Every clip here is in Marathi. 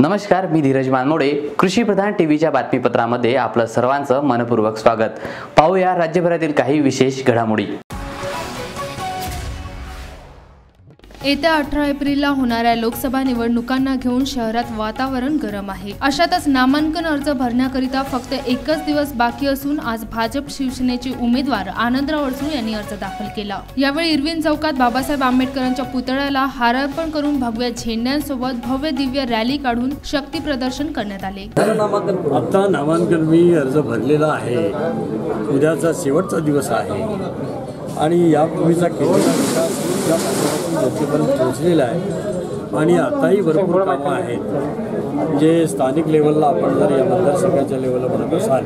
नमस्कार मी धीरज मानमोडे कृषी प्रधान टीव्हीच्या बातमीपत्रामध्ये आपलं सर्वांचं मनपूर्वक स्वागत. पाहूया राज्यभरातील काही विशेष घडामोडी. येत्या अठरा एप्रिलला होणाऱ्या लोकसभा निवडणुकांना घेऊन शहरात वातावरण गरम आहे. अशातच नामांकन अर्ज भरण्याकरिता फक्त एकच दिवस बाकी असून आज भाजप शिवसेनेचे उमेदवार आनंदराव अडसूळ यांनी अर्ज दाखल केला. यावेळी इरविन चौकात बाबासाहेब आंबेडकरांच्या पुतळ्याला हारार्पण करून भगव्या झेंड्यांसोबत भव्य दिव्य रॅली काढून शक्ती प्रदर्शन करण्यात आले. आत्ता नामांकन मी अर्ज भरलेला आहे. उद्याचा शेवटचा दिवस आहे. आणि यापूर्वीचा केलेला विकास त्या माध्यमातून जनतेपर्यंत पोहोचलेला आहे. आणि आताही भरपूर कामं आहेत. जे स्थानिक लेवलला आपण जर या मतदारसंघाच्या लेवलला म्हणत असाल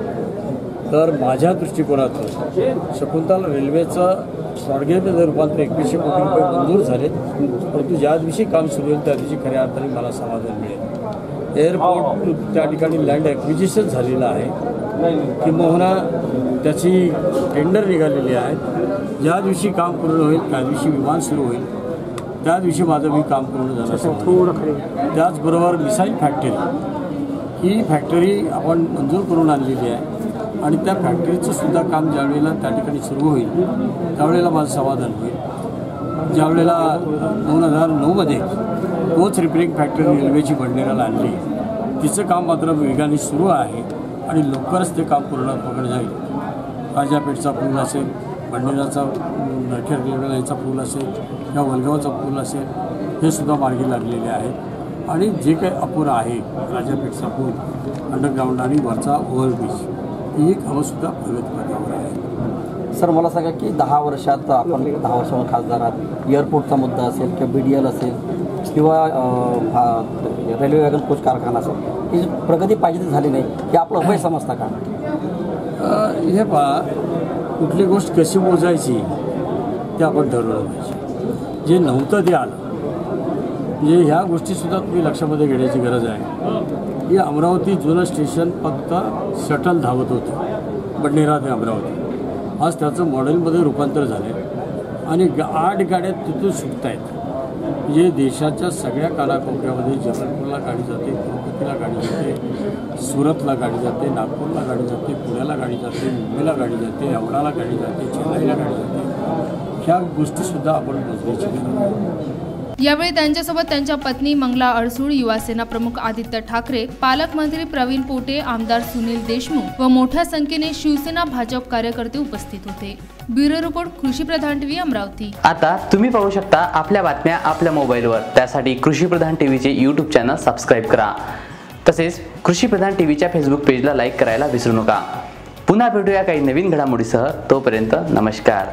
तर माझ्या दृष्टिकोनातून शकुंतला रेल्वेचं स्वाडगेचं रूपांतर एकवीसशे कोटी रुपये मंजूर झाले. परंतु ज्या दिवशी काम सुरू होईल त्या दिवशी खऱ्या अर्थाने मला समाधान मिळेल. एअरपोर्ट त्या ठिकाणी लँड ॲक्विजिशन झालेलं आहे. किंबहुना त्याची टेंडर निघालेली आहे ज्या दिवशी काम पूर्ण होईल त्या दिवशी विमान सुरू होईल. त्या दिवशी माझं मी काम पूर्ण झालं. असं त्याचबरोबर मिसाईल फॅक्टरी. ही फॅक्टरी आपण मंजूर करून आणलेली आहे. आणि त्या फॅक्टरीचं सुद्धा काम ज्यावेळेला त्या ठिकाणी सुरू होईल त्यावेळेला माझं समाधान होईल. ज्यावेळेला दोन हजार नऊमध्ये तोच रिपेरिंग फॅक्टरी रेल्वेची बंडनेराला आणली. तिचं काम मात्र वेगाने सुरू आहे आणि लवकरच ते काम पूर्णत्वाकडे जाईल. राजापेठचा पूल असेल भंडेराचा नरखेड रेल्वेचा पूल असेल किंवा वलगावचा पूल असेल हे सुद्धा मार्गी लागलेले आहेत. आणि जे काही अपुरं आहे राजापेठचा पूल अंडरग्राऊंड आणि वरचा ओव्हरब्रिज ही कामंसुद्धा प्रगतीपथावर आहे. सर मला सांगा की दहा वर्षात आपण दहा वर्षावर खासदार एअरपोर्टचा मुद्दा असेल किंवा बी डी एल असेल किंवा रेल्वे वॅगन कोच कारखाना असेल ही प्रगती पाहिजे ती झाली नाही हे आपलं वय समजता का? हे पहा कुठली गोष्ट कशी मोजायची ते आपण ठरवलं पाहिजे. जे नव्हतं ते आलं. म्हणजे ह्या गोष्टीसुद्धा तुम्ही लक्षामध्ये घेण्याची गरज आहे. की अमरावती जुनं स्टेशन फक्त शटल धावत होतं. बडनेरा ते अमरावती. आज त्याचं मॉडेलमध्ये रूपांतर झालं आहे आणि आठ गाड्या तिथून सुटत आहेत जे म्हणजे देशाच्या सगळ्या कानाकोपऱ्यामध्ये जबलपूरला गाडी जाते तिरुपतीला गाडी जाते सुरतला गाडी जाते नागपूरला गाडी जाते पुण्याला गाडी जाते मुंबईला गाडी जाते औडाला गाडी जाते चेन्नईला गाडी जाते. ह्या गोष्टीसुद्धा आपण मोजण्याची यावेळी त्यांच्यासोबत त्यांच्या पत्नी मंगला अडसूळ युवासेना प्रमुख आदित्य ठाकरे पालकमंत्री प्रवीण पोटे आमदार सुनील देशमुख व मोठ्या संख्येने शिवसेना भाजप कार्यकर्ते उपस्थित होते. ब्युरो रिपोर्ट कृषी प्रधान टीव्ही अमरावती. आता तुम्ही पाहू शकता आपल्या बातम्या आपल्या मोबाईलवर. त्यासाठी कृषी प्रधान टीव्हीचे यूट्यूब चॅनल सबस्क्राईब करा. तसेच कृषी प्रधान टीव्हीच्या फेसबुक पेजला लाईक करायला विसरू नका. पुन्हा भेटूया काही नवीन घडामोडीसह. तोपर्यंत नमस्कार.